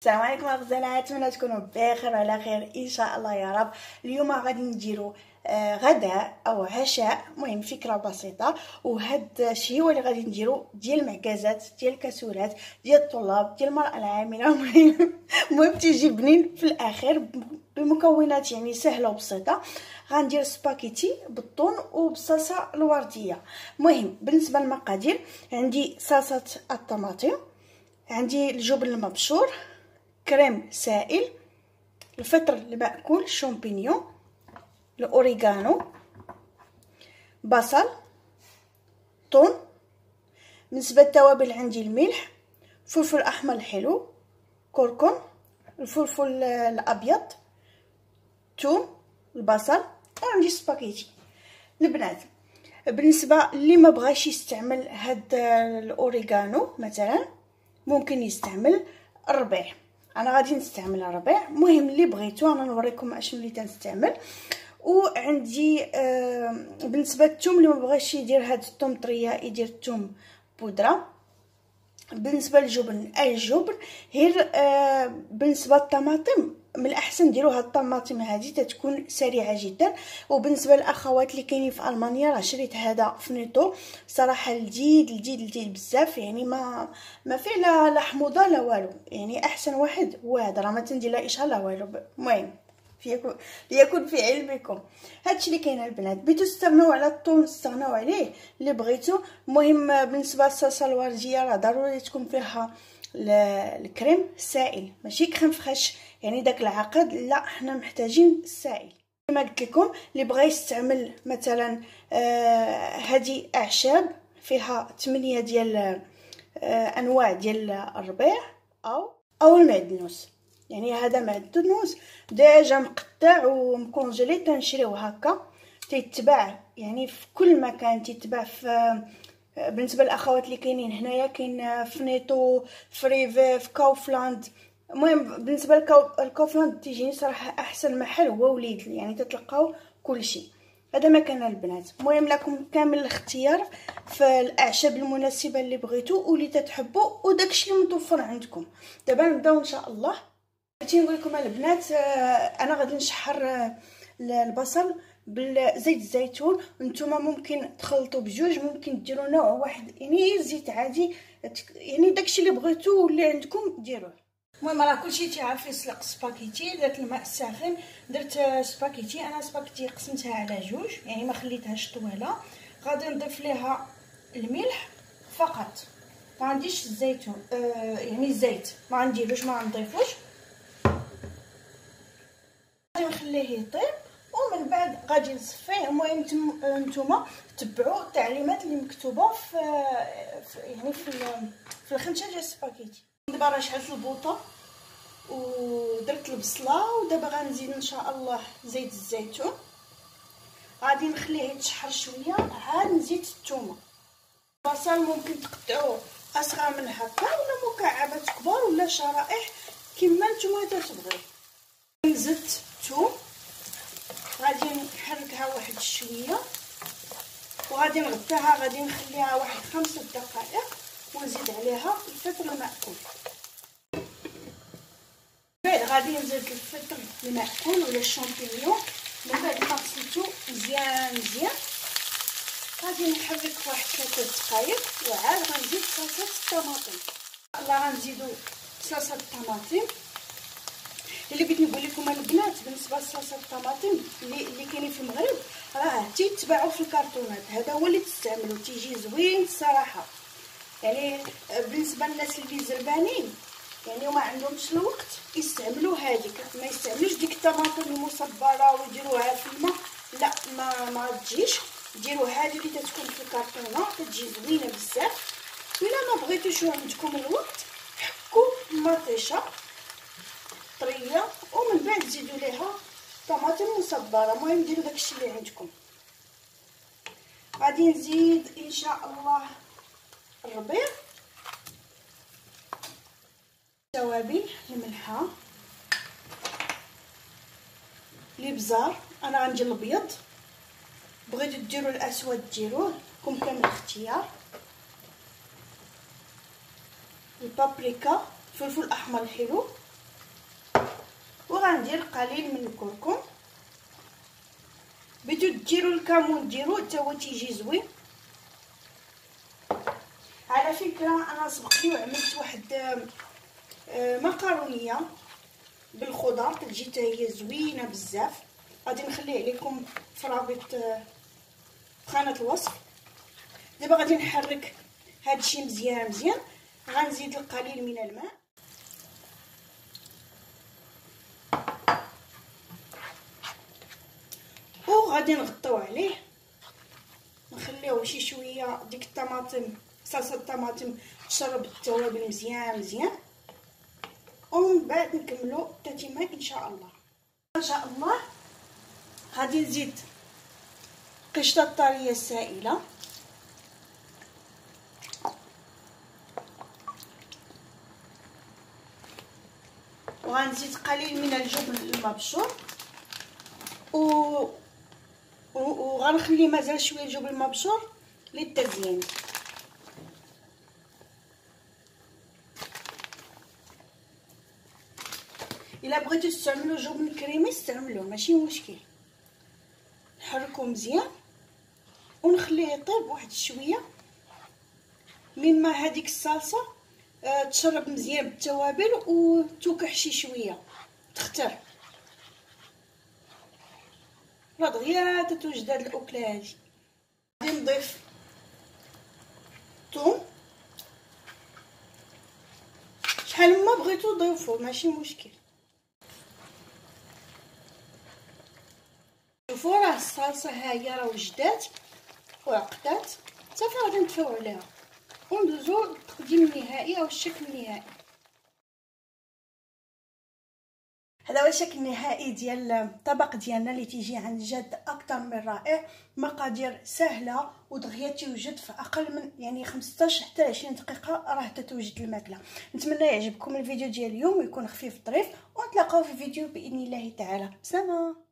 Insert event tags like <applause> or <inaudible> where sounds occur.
السلام عليكم الغزالات نتمنى تكونوا بخير وعلى خير. إن شاء الله يا رب. اليوم غادي نديرو آه غداء أو عشاء. المهم فكرة بسيطة. وهاد الشيء هو اللي غادي نديرو. ديال المعكازات ديال الكاسورات ديال الطلاب ديال المرأة العاملة. <laughs> المهم تيجي بنين في الاخير بمكونات يعني سهلة وبسيطة. غندير سباكيتي بالطون وبالصلصه الوردية. المهم بالنسبة للمقادير عندي صلصة الطماطم عندي الجبن المبشور كريم سائل الفطر المأكول شامبينيون الاوريغانو بصل طون بالنسبة للتوابل عندي الملح فلفل احمر حلو كركم الفلفل الابيض ثوم البصل وعندي سباغيتي البنات بالنسبة اللي ما بغاش يستعمل هاد الأوريغانو مثلا ممكن يستعمل الربيع. أنا غادي نستعمل الربيع المهم اللي بغيتو أنا نوريكم أشنو اللي تنستعمل. وعندي آه بالنسبة للثوم اللي ما بغاش يدير هاد الثوم طرية يدير الثوم بودرة. بالنسبة للجبن الجبن غير آه بالنسبة للطماطم من الأحسن ديروا هاد الطماطم هذه تتكون سريعة جدا. وبالنسبة للأخوات اللي كاينين في ألمانيا راه شريت هذا فنيتو صراحة لذيذ لذيذ لذيذ بزاف يعني ما ما فيه لا حموضة لا والو. يعني أحسن واحد هو هذا راه ما تندير لا اشهار لا والو. المهم. فيكم ليكن في علمكم. هادشي اللي كاين البنات بغيتو تستغناو على الطون تستغناو عليه. اللي بغيتو المهم بالنسبة للصلصة الوردية راه ضروري تكون فيها الكريم سائل ماشي كريم فريش يعني داك العقد لا حنا محتاجين السائل. كما قلت لكم اللي بغى يستعمل مثلا آه هذه أعشاب فيها 8 ديال آه أنواع ديال الربيع أو أو المعدنوس. يعني هذا معدنوس déjà مقطع ومكونجلي تنشريوه هكا. تيتباع يعني في كل مكان. تيتباع في بالنسبة للأخوات اللي كاينين هنايا كاين ف Netto ف Rewe في Kaufland. المهم بالنسبة ل Kaufland تيجيني صراحة أحسن محل هو و Lidl. يعني تتلقاو كلشي. هذا مكان البنات. المهم لكم كامل الاختيار في الأعشاب المناسبة اللي بغيتو واللي تتحبوا وداكشي متوفر عندكم. دابا نبداو إن شاء الله بغيت نقول لكم البنات أنا غادي نشحر البصل بالزيت الزيتون. نتوما ممكن تخلطوا بجوج ممكن ديروا نوع واحد يعني زيت عادي. يعني داكشي اللي بغيتو واللي عندكم ديروه. المهم راه كلشي تيعرف يسلق سباكيتي درت الماء الساخن درت سباكيتي. أنا سباكيتي قسمتها على جوج يعني ما خليتهاش طويلة. غادي نضيف ليها الملح فقط. ما عنديش الزيتون آه يعني الزيت. ما عنديلوش ما نضيفوش غادي نخليه يطيب ومن بعد غادي نصفيه. المهم نتوما تبعوا التعليمات اللي مكتوبة في, يعني في في الخنشة ديال السباكيتي. دابا راه شعلت البوطة ودرت البصلة ودابا غنزيد إن شاء الله زيت الزيتون. غادي نخليه يتشحر شوية عاد نزيد الثومه البصل ممكن تقطعوه أصغر من هكا ولا مكعبات كبار ولا شرائح كما نتوما تتبغيو زدت الثوم غادي نحركها واحد شوية. وغادي نغطيها غادي نخليها واحد خمسة دقائق ونزيد عليها الفطر المأكول. بعد غادي نزيد الفطر المأكول ولا الشامبينيون من بعد ما غسلتو مزيان مزيان. غادي نحرك واحد ثلاثة دقائق وعاد غنزيد صلصة الطماطم. الله غنزيدو صلصة الطماطم. اللي بغيت نقول لكم البنات بالنسبة لصلصه الطماطم اللي اللي كاينين في المغرب راه تيتباعوا في الكرتونات هذا هو اللي تستعملوا. تيجي زوين الصراحه يعني بالنسبة للناس اللي زربانين يعني وما عندهمش الوقت يستعملوا هذيك. ما يستعملوش ديك الطماطم المصبرة ويديروها في الماء. لا ما ما تجيش. ديروا هذه اللي تتكون في الكرتونه تجي زوينة بزاف. إلا ما بغيتوش عندكم الوقت حكوا مطيشة. طرية ومن بعد تزيدوا ليها طماطم مصبرة. المهم ديروا داكشي اللي عندكم. غادي نزيد إن شاء الله الربيع. توابل الملحة الإبزار. أنا غندير الأبيض. بغيتو ديروا الأسود ديروه. كم كامل الاختيار. البابريكا. فلفل احمر حلو وغندير قليل من الكركم بغيتو ديروا الكمون ديروا حتى هو تيجي زوين. على فكرة أنا سبق لي وعملت واحد آه، مكرونيه بالخضر تجي حتى هي زوينة بزاف. غادي نخليه عليكم في رابط خانه الوصف. دابا غادي نحرك هادشي مزيان مزيان. غنزيد القليل من الماء. وغادي نغطيو عليه. نخليوه شي شوية ديك الطماطم صلصة الطماطم تشرب التوابل مزيان مزيان. ومن بعد نكملو التتمة إن شاء الله. إن شاء الله غادي نزيد قشطة الطرية السائلة. وغنزيد قليل من الجبن المبشور. و وغنخلي مازال شوية الجبن المبشور للتزيين. إلا بغيتو تستعملوا جبن كريمي استعملوه ماشي مشكل. نحركو مزيان ونخليه يطيب واحد شوية. من ما هذيك الصلصة آه تشرب مزيان بالتوابل وتوكح شي شوية. تختار. راه دغيا تتوجد هاد الاكله هادي غادي نضيف ثوم شحال ما بغيتو ضيفو ماشي مشكل. شوفوا راه الصلصة ها هي راه وجدات وعقدات. صافي غادي نطفيو عليها. وندوزو للتقديم النهائي أو الشكل النهائي. هذا هو الشكل النهائي ديال الطبق ديالنا اللي تيجي عن جد أكثر من رائع. مقادير سهلة ودغيا توجد في أقل من يعني 15 حتى 20 دقيقة راه تتوجد الماكلة. نتمنى يعجبكم الفيديو ديال اليوم ويكون خفيف ظريف ونتلاقاو في فيديو بإذن الله تعالى. سلام